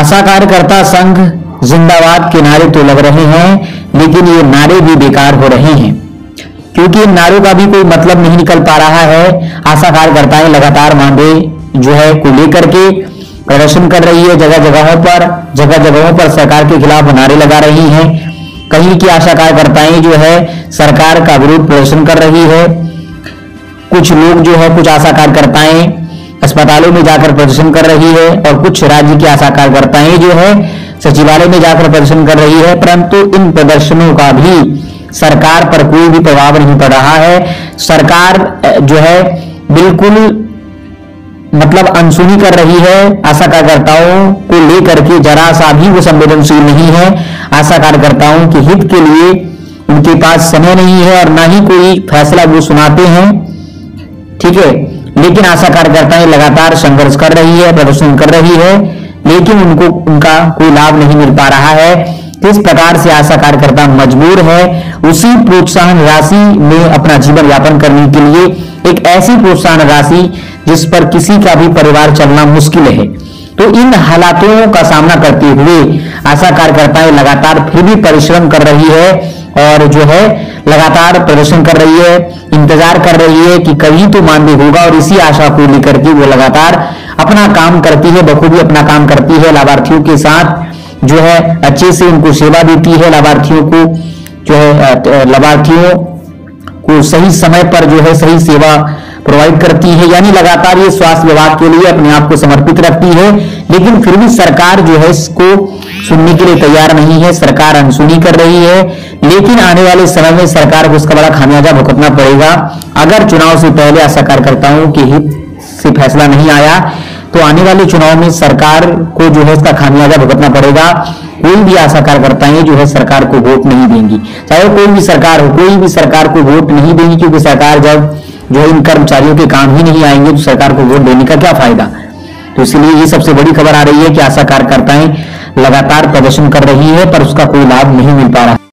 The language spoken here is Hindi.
आशा कार्यकर्ता संघ जिंदाबाद के नारे तो लग रहे हैं, लेकिन ये नारे भी बेकार हो रहे हैं। क्योंकि इन नारों का भी कोई मतलब नहीं निकल पा रहा है। आशा कार्यकर्ताएँ लगातार मांगे जो है को लेकर के प्रदर्शन कर रही है जगह जगहों पर, जगह जगहों पर सरकार के खिलाफ नारे लगा रही हैं। कहीं की आशा कार्यकर्ताएँ जो है सरकार का विरोध प्रदर्शन कर रही है। कुछ लोग जो है, कुछ आशा कार्यकर्ताएँ अस्पतालों में जाकर प्रदर्शन कर रही है और कुछ राज्य की आशा कार्यकर्ताएँ जो है, सचिवालय में जाकर प्रदर्शन कर रही है, परंतु इन प्रदर्शनों का भी सरकार पर कोई भी प्रभाव नहीं पड़ रहा है। सरकार जो है, बिल्कुल मतलब अनसुनी कर रही है। आशा कार्यकर्ताओं को लेकर के जरा सा भी वो संवेदनशील नहीं है। आशा कार्यकर्ताओं के हित के लिए उनके पास समय नहीं है और ना ही कोई फैसला वो सुनाते हैं। ठीक है? लेकिन आशा कार्यकर्ताएँ लगातार संघर्ष कर रही है, प्रदर्शन कर रही है, लेकिन उनको, उनका कोई लाभ नहीं मिल पा रहा है। किस प्रकार से आशा कार्यकर्ता मजबूर है, उसी प्रोत्साहन राशि में अपना जीवन यापन करने के लिए एक ऐसी प्रोत्साहन राशि जिस पर किसी का भी परिवार चलना मुश्किल है। तो इन हालातों का सामना करते हुए आशा कार्यकर्ताएँ लगातार फिर भी परिश्रम कर रही है। और जो है, लगातार प्रदर्शन कर रही है, इंतज़ार कर रही है कि कभी तो मानदेय होगा और इसी आशा को लेकर के वो लगातार अपना काम करती है, बखूबी अपना काम करती है, लाभार्थियों के साथ जो है, अच्छे से उनको सेवा देती है, लाभार्थियों को जो है लाभार्थियों को सही समय पर जो है, सही सेवा प्रोवाइड करती है, यानी लगातार ये स्वास्थ्य विभाग के लिए अपने आप को समर्पित रखती है, लेकिन फिर भी सरकार जो है इसको सुनने के लिए तैयार नहीं है, सरकार अनसुनी कर रही है लेकिन आने वाले समय में सरकार को उसका बड़ा खामियाजा भुगतना पड़ेगा। अगर चुनाव से पहले आशा कार्यकर्ताओं के हित से फैसला नहीं आया तो आने वाले चुनाव में सरकार को जो है इसका खामियाजा भुगतना पड़ेगा। कोई भी आशा कार्यकर्ताएँ जो है सरकार को वोट नहीं देंगी। चाहे कोई भी सरकार हो, कोई भी सरकार को वोट नहीं देंगी, क्योंकि सरकार जब जो है इन कर्मचारियों के काम ही नहीं आएँगे तो सरकार को वोट देने का क्या फ़ायदा? तो इसलिए ये सबसे बड़ी खबर आ रही है कि आशा कार्यकर्ताएँ लगातार प्रदर्शन कर रही है, पर उसका कोई लाभ नहीं मिल पा रहा।